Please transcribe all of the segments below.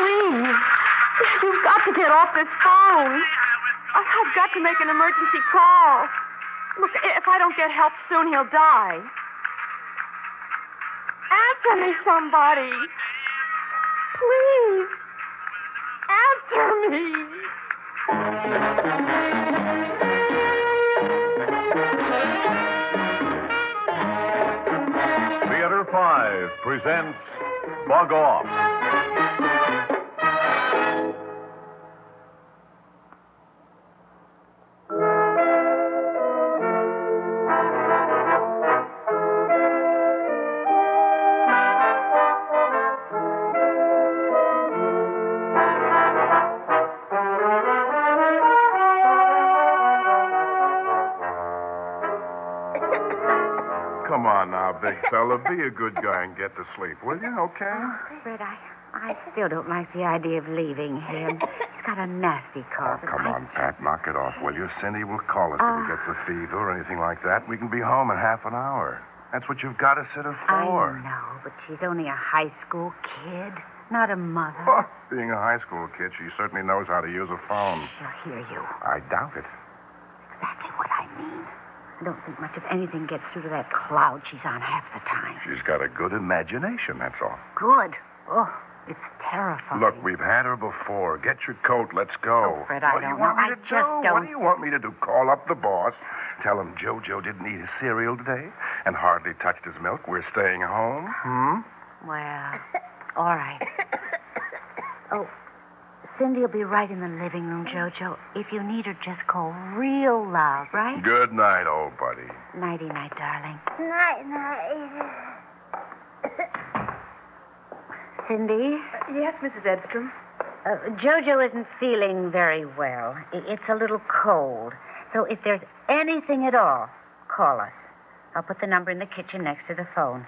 Please. You've got to get off this phone. I've got to make an emergency call. Look, if I don't get help soon, he'll die. Answer me, somebody. Please. Answer me. Theater 5 presents Bug Off. Now, fella. Be a good guy and get to sleep, will you? Okay? Fred, I, I still don't like the idea of leaving him. He's got a nasty cough. and Come I- on, Pat. Knock it off, will you? Cindy will call us if he Ah. gets a fever or anything like that. We can be home in half an hour. That's what you've got to sit her I for. know, but she's only a high school kid, not a mother. Oh, being a high school kid, she certainly knows how to use a phone. She'll hear you. I doubt it. Exactly what I mean. I don't think much of anything gets through to that cloud she's on half the time. She's got a good imagination, that's all. Good. Oh, it's terrifying. Look, we've had her before. Get your coat. Let's go. Oh, Fred, I what do you don't want know. me I to just do? What don't- do you want me to do? Call up the boss, tell him JoJo didn't eat his cereal today and hardly touched his milk. We're staying home. Hmm? Well, all right. Oh, Cindy will be right in the living room, Jojo. If you need her, just call real loud, right? Good night, old buddy. Nighty night, darling. Night, night. Cindy, Yes, Mrs. Edstrom. uh, Jojo isn't feeling very well. It's a little cold. So if there's anything at all, call us. I'll put the number in the kitchen next to the phone.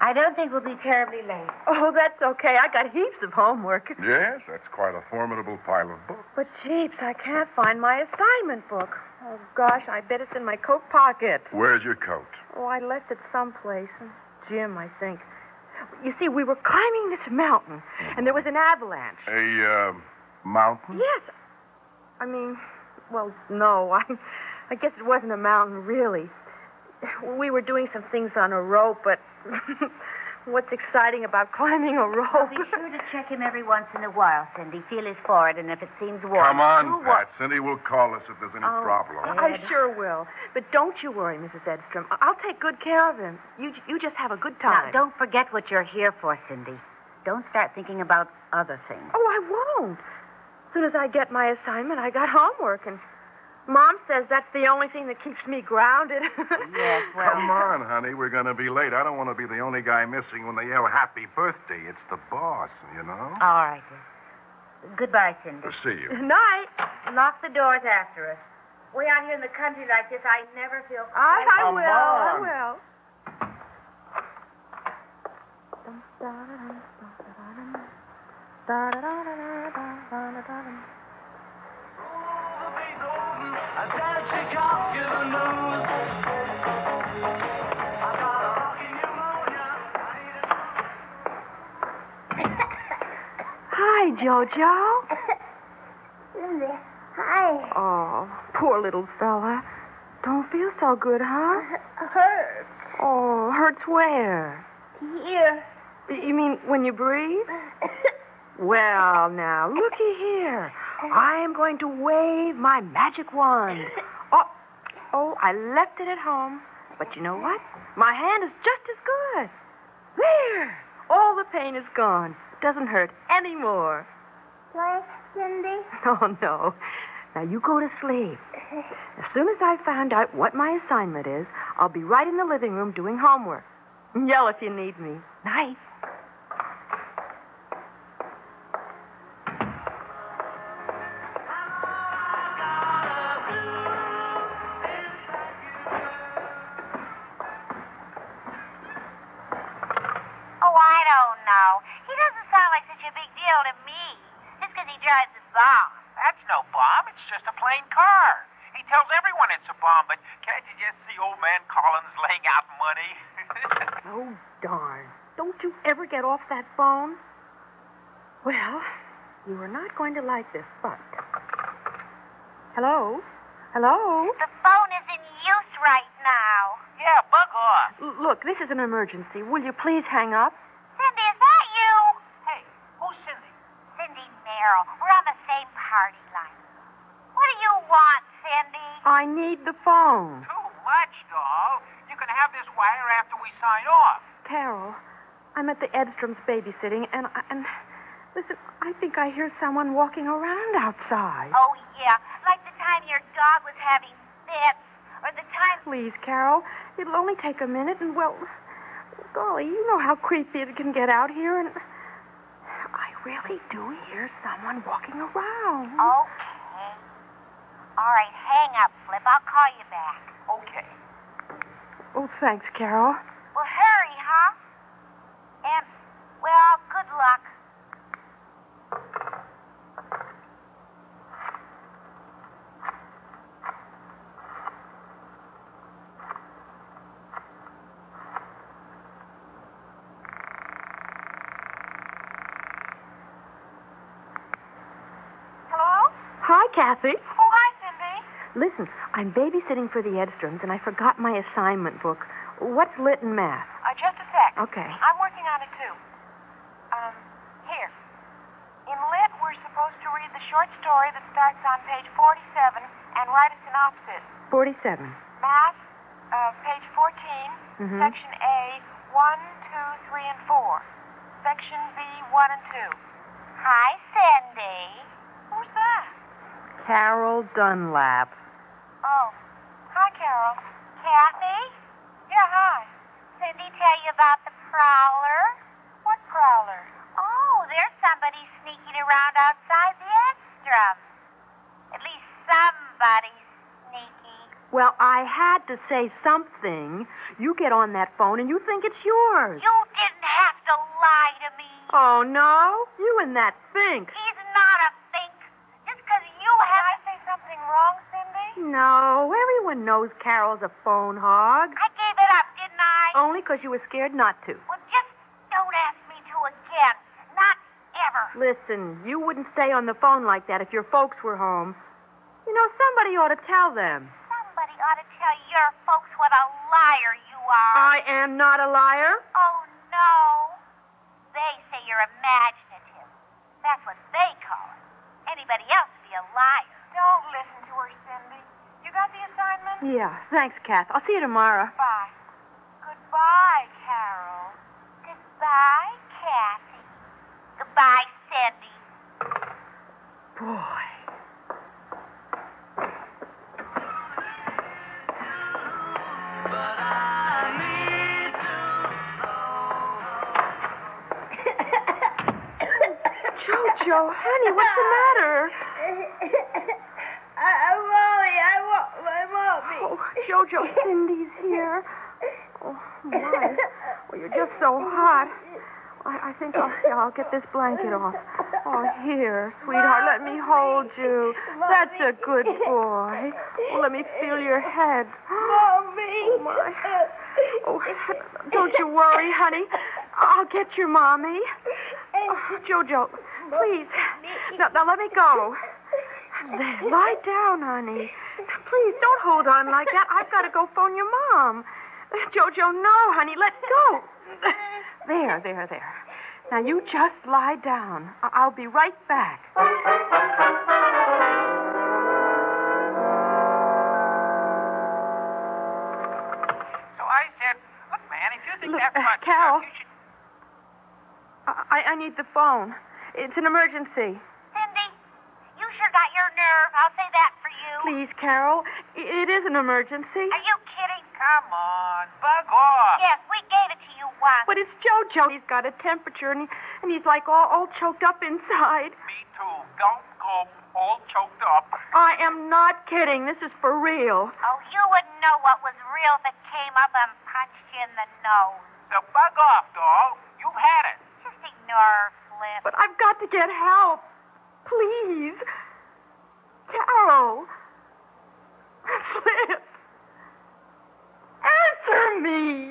I don't think we'll be terribly late. Oh, that's okay. I got heaps of homework. Yes, that's quite a formidable pile of books. But, Jeeps, I can't find my assignment book. Oh, gosh, I bet it's in my coat pocket. Where's your coat? Oh, I left it someplace. Gym, I think. You see, we were climbing this mountain, and there was an avalanche. A, uh, mountain? Yes. I mean, well, no. I, I guess it wasn't a mountain, really. We were doing some things on a rope, but what's exciting about climbing a rope? Be sure to check him every once in a while, Cindy. Feel his forehead, and if it seems warm. Come on, do Pat. Cindy will call us if there's any Oh. problem. I sure will. But don't you worry, Mrs. Edstrom. I- I'll take good care of him. You, you just have a good time. Now, time. don't forget what you're here for, Cindy. Don't start thinking about other things. Oh, I won't. As soon as I get my assignment, I got homework, and Mom says that's the only thing that keeps me grounded. Yes, well. Come on, honey. We're going to be late. I don't want to be the only guy missing when they yell happy birthday. It's the boss, you know? All right, dear. Goodbye, Cindy. To see you. Night. Lock the doors after us. Way out here in the country like this, I never feel. I, I Come will. on. I will. Jojo. Hi. Oh, poor little fella. Don't feel so good, huh? Hurt. Oh, hurts where? Here. You mean when you breathe? Well, now, looky here. I am going to wave my magic wand. Oh, oh, I left it at home. But you know what? My hand is just as good. There. All the pain is gone. It doesn't hurt anymore. Play, Cindy. Oh, no. Now, you go to sleep. As soon as I find out what my assignment is, I'll be right in the living room doing homework. Yell if you need me. Night. Off that phone? Well, you are not going to like this, but. Hello? Hello? The phone is in use right now. Yeah, bug off. L- look, this is an emergency. Will you please hang up? Cindy, is that you? Hey, who's Cindy? Cindy Merrill. We're on the same party line. What do you want, Cindy? I need the phone. Too much, doll. You can have this wire after we sign off. Carol, I'm at the Edstrom's babysitting, and I, and listen, I think I hear someone walking around outside. Oh, yeah. Like the time your dog was having fits. Or the time. Please, Carol, it'll only take a minute, and well, golly, you know how creepy it can get out here, and I really do hear someone walking around. Okay. All right, hang up, Flip. I'll call you back. Okay. Oh, thanks, Carol. Well, hurry, huh? And, well, good luck. Hello? Hi, Kathy. Oh, hi, Cindy. Listen, I'm babysitting for the Edstroms, and I forgot my assignment book. What's lit and math? Uh, just a sec. Okay. I'm working on it too. Um, here. In lit, we're supposed to read the short story that starts on page 47 and write a synopsis. 47. Math, uh, page 14, Mhm. section A, 1, 2, 3, and 4. Section B, 1 and 2. Hi, Cindy. Who's that? Carol Dunlap. Oh. Hi, Carol. Kathy? Yeah, hi. Cindy tell you about the prowler? What prowler? Oh, there's somebody sneaking around outside the Edstrom. At least somebody's sneaky. Well, I had to say something. You get on that phone and you think it's yours. You didn't have to lie to me. Oh, no? You and that think. He's not a think. Just 'cause you Did I have say something wrong, Cindy? No, everyone knows Carol's a phone hog. I gave it up, didn't I? Only 'cause you were scared not to. Well, just don't ask me to again. Not ever. Listen, you wouldn't stay on the phone like that if your folks were home. You know, somebody ought to tell them. Somebody ought to tell your folks what a liar you are. I am not a liar. Oh, no. They say you're imaginative. That's what they call it. Anybody else would be a liar. Don't listen to her, Cindy. You got the assignment? Yeah, thanks, Kath. I'll see you tomorrow. Bye. Goodbye, Carol. Goodbye, Kathy. Goodbye, Cindy. Boy. Jojo, honey, what's the matter? I, Mommy, I want my mommy. Oh, Jojo, Cindy's here. Oh, my. Well, you're just so hot. I, I think I'll, get this blanket off. Oh, here, sweetheart, let me hold you. That's a good boy. Oh, let me feel your head. Mommy. Oh, my. Oh, don't you worry, honey. I'll get your mommy. Oh, Jojo, please. Now, now let me go. There, lie down, honey. Please, don't hold on like that. I've got to go phone your mom. Jojo, no, honey, let go. There, there, there. Now you just lie down. I- I'll be right back. So I said, look, man, if you think Look, that's uh, much Carol. stuff, you should... I, I need the phone. It's an emergency. Cindy, you sure got your nerve. I'll say that for you. Please, Carol. I- It is an emergency. Are you kidding? Come on, bug off. Yes, we gave it to you once. But it's Jojo. He's got a temperature, and, he, and he's like all, all choked up inside. Me too. Don't go all choked up. I am not kidding. This is for real. Oh, you wouldn't know what was real if it came up and punched you in the nose. So bug off, doll. You've had it. Just ignore her, Flip. But I've got to get help. Please. Carol. Flip. Answer me.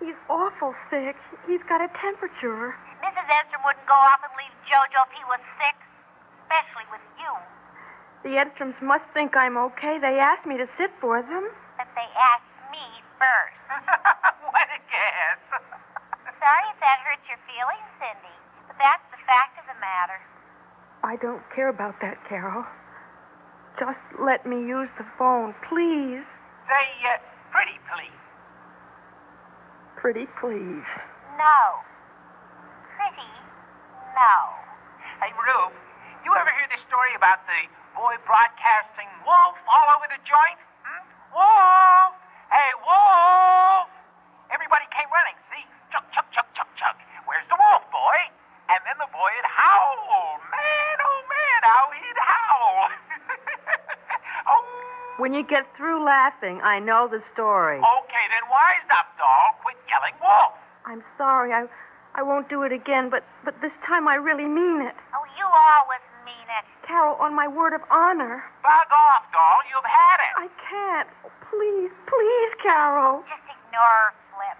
He's awful sick. He's got a temperature. Mrs. Edstrom wouldn't go off and leave Jojo if he was sick, especially with you. The Edstroms must think I'm okay. They asked me to sit for them. But they asked me first. what a guess. Sorry if that hurts your feelings, Cindy, but that's the fact of the matter. I don't care about that, Carol. Just let me use the phone, please. Say, uh, pretty please. Pretty please. No. Pretty, no. Hey, Rube, you ever hear this story about the boy broadcasting wolf all over the joint? Hmm? Wolf! Hey, wolf! Everybody came running, see? Chuck, chuck, chuck, chuck, chuck. Where's the wolf, boy? And then the boy would howl. Man, oh man, how he'd howl. oh. When you get through laughing, I know the story. Okay, then wise up, doll. Quit yelling wolf. I'm sorry. I I won't do it again, but but this time I really mean it. Oh, you always mean it. Carol, on my word of honor. Bug off, doll. You've had it. I can't. Oh, please, please, Carol. Just ignore her, Flip.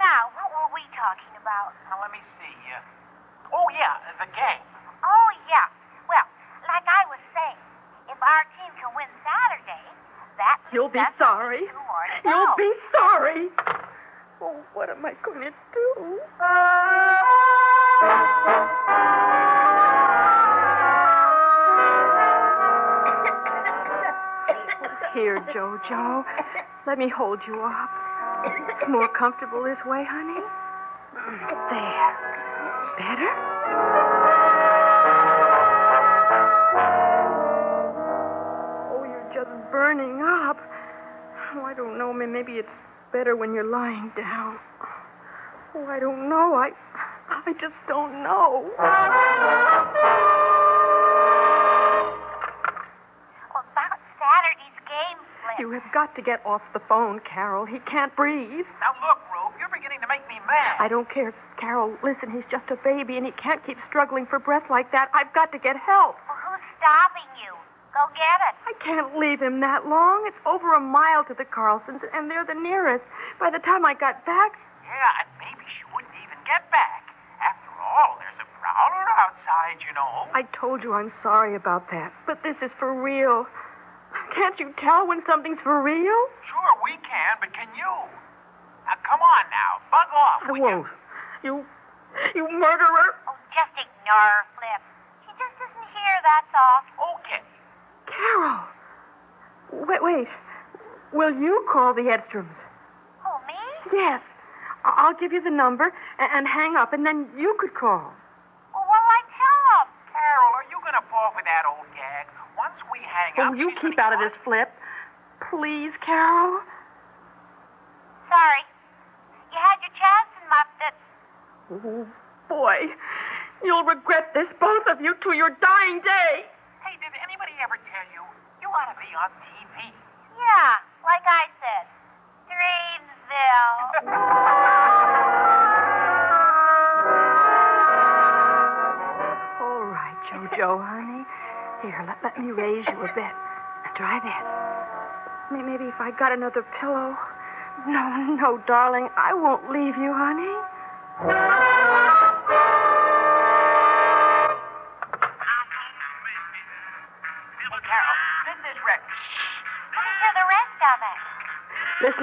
Now, what were we talking about? Now, let me see. Uh, oh, yeah, the game. Oh, yeah. Well, like I was saying, if our team can win Saturday, that You'll be sorry. two more to You'll be sorry. Oh, what am I going to do? Here, Jojo. Let me hold you up. It's more comfortable this way, honey. There. Better? Oh, you're just burning up. Oh, I don't know. Maybe it's better when you're lying down. Oh, I don't know. I, I just don't know. Well, about Saturday's game, Flip. You have got to get off the phone, Carol. He can't breathe. Now, look, Rube, you're beginning to make me mad. I don't care, Carol. Listen, he's just a baby and he can't keep struggling for breath like that. I've got to get help. Well, who's stopping you? Go get it. I can't leave him that long. It's over a mile to the Carlsons, and they're the nearest. By the time I got back, Yeah, and maybe she wouldn't even get back. After all, there's a prowler outside, you know. I told you I'm sorry about that. But this is for real. Can't you tell when something's for real? Sure, we can, but can you? Now, come on now. Bug off. I will won't. You, you murderer. Oh, just ignore her, Flip. She just isn't here, that's all. You? Okay. Carol. Wait, wait. Will you call the Edstroms? Oh, me? Yes. I- I'll give you the number and, and hang up, and then you could call. Well, what'll I tell them? Carol, are you going to fall for that old gag? Once we hang Oh, up. you she's keep gonna out of this, Flip. Please, Carol. Sorry. You had your chance and muffed it. Oh, boy. You'll regret this, both of you, to your dying day. Hey, did anybody ever ought to be on TV? Yeah, like I said. Dreamsville. All right, Jojo, honey. Here, let, let me raise you a bit. Try this. Maybe if I got another pillow. No, no, darling. I won't leave you, honey.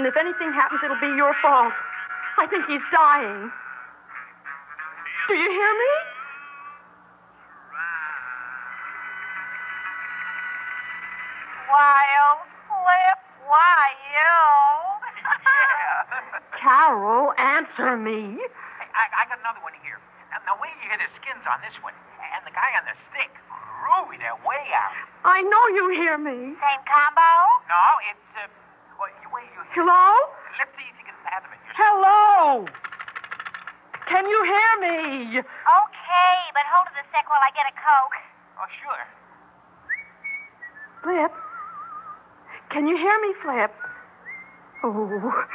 Listen, if anything happens, it'll be your fault. I think he's dying. Do you hear me? Wild, Flip, wild. yeah. Carol, answer me. Hey, I, I got another one here. Now, the way you hear the skins on this one, and the guy on the stick, groovy, they're way out. I know you hear me. Same combo? No, it's, uh, well, you wait, you hear. Hello? Let's see if you can fathom it. Hello? Can you hear me? Okay, but hold it a sec while I get a Coke. Oh, sure. Flip? Can you hear me, Flip? Oh,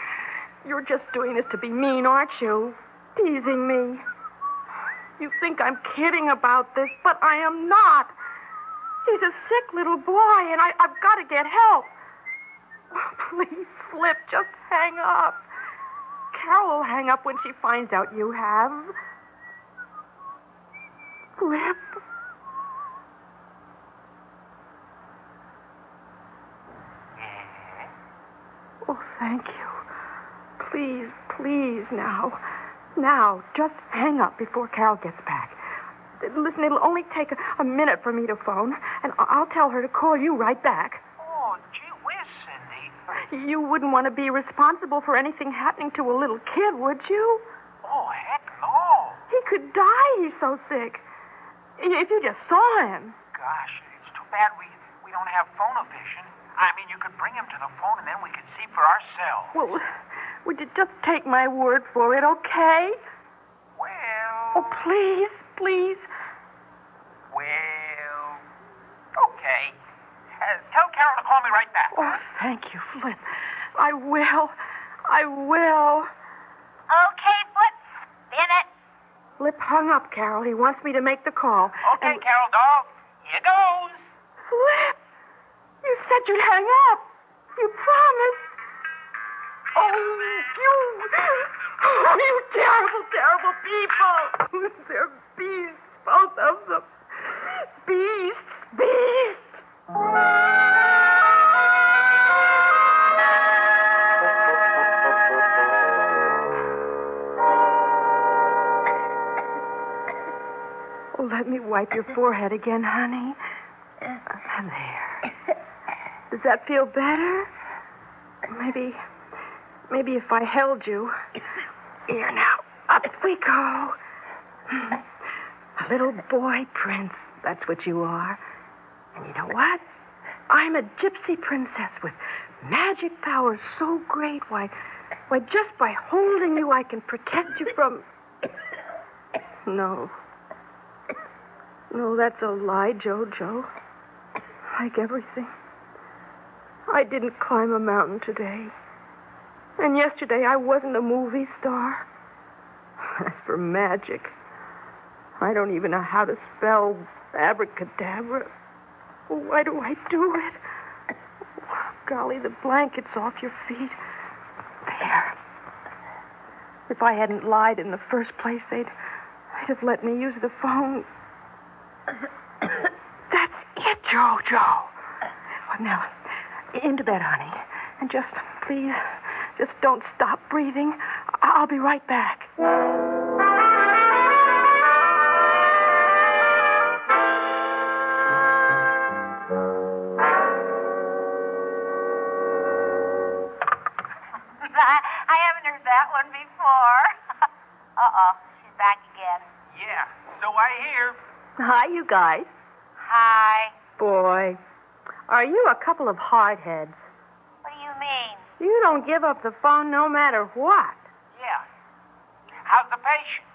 you're just doing this to be mean, aren't you? Teasing me. You think I'm kidding about this, but I am not. He's a sick little boy, and I, I've got to get help. Please, Flip, just hang up. Carol will hang up when she finds out you have. Flip. Oh, thank you. Please, please, now. Now, just hang up before Carol gets back. Listen, it'll only take a, a minute for me to phone, and I'll tell her to call you right back. Oh, gee whiz, Cindy. You wouldn't want to be responsible for anything happening to a little kid, would you? Oh, heck no. He could die. He's so sick. If you just saw him. Gosh, it's too bad we, we don't have phone vision. I mean, you could bring him to the phone and then we could see for ourselves. Well, would you just take my word for it, okay? Well, Oh, please, please. well, okay. Uh, tell Carol to call me right back. Oh, thank you, Flip. I will. I will. Okay, Foot, spin it. Flip hung up, Carol. He wants me to make the call. Okay, And- Carol doll, here goes. Flip! You said you'd hang up. You promised. Oh, you. Oh, you terrible, terrible people. They're beasts, both of them. Beasts, beasts. Oh, let me wipe your forehead again, honey. There. Does that feel better? Maybe, maybe if I held you. Here now, up we go. A little boy prince. That's what you are. And you know what? I'm a gypsy princess with magic powers so great. Why, why, just by holding you, I can protect you from. No. No, that's a lie, Jojo. Like everything. I didn't climb a mountain today. And yesterday I wasn't a movie star. As for magic, I don't even know how to spell abracadabra. Why do I do it? Golly, the blanket's off your feet. There. If I hadn't lied in the first place, they'd, they'd have let me use the phone. That's it, Jojo. Well, now, into bed, honey. And just, please, just don't stop breathing. I'll be right back. That one before. uh-oh, she's back again. Yeah, so I hear. Hi, you guys. Hi. Boy, are you a couple of hardheads? What do you mean? You don't give up the phone no matter what. Yeah. How's the patient?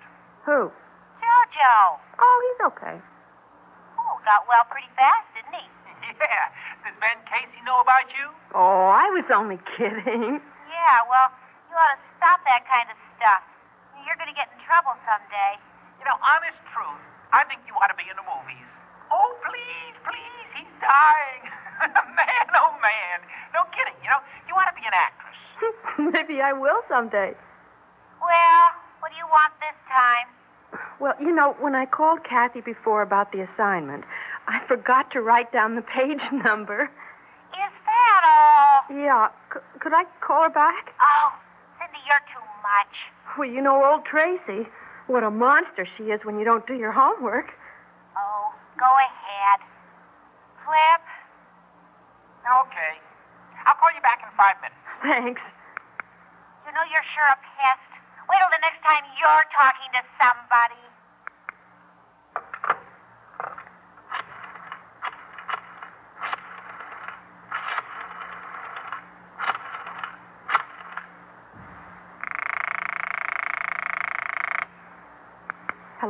Who? Jojo. Oh, he's okay. Oh, got well pretty fast, didn't he? Yeah. Does Ben Casey know about you? Oh, I was only kidding. Yeah, well, you ought to stop that kind of stuff. You're going to get in trouble someday. You know, honest truth, I think you ought to be in the movies. Oh, please, please, he's dying. man, oh, man. No kidding, you know, you ought to be an actress. Maybe I will someday. Well, what do you want this time? Well, you know, when I called Kathy before about the assignment, I forgot to write down the page number. Is that all? Yeah, c- could I call her back? Oh, Cindy, you're too much. Well, you know old Tracy. What a monster she is when you don't do your homework. Oh, go ahead. Flip, Okay. I'll call you back in five minutes. Thanks. you know you're sure a pest. Wait till the next time you're talking to somebody.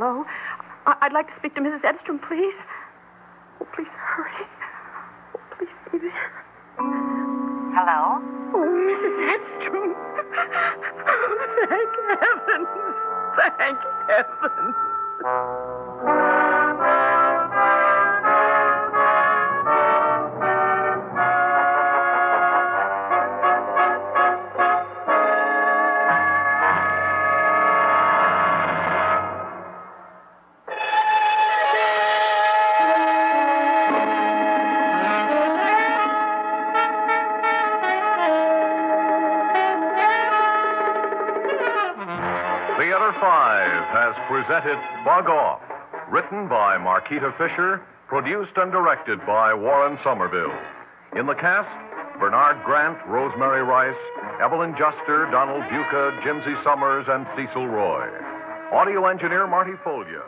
Hello? I- I'd like to speak to Mrs. Edstrom, please. Oh, please hurry. Oh, please be there. Hello? Oh, Mrs. Edstrom. Thank heavens. Thank heavens. Bug Off, written by Marquita Fisher, produced and directed by Warren Somerville. In the cast, Bernard Grant, Rosemary Rice, Evelyn Juster, Donald Buka, Jimsy Somers, and Cecil Roy. Audio engineer Marty Folia.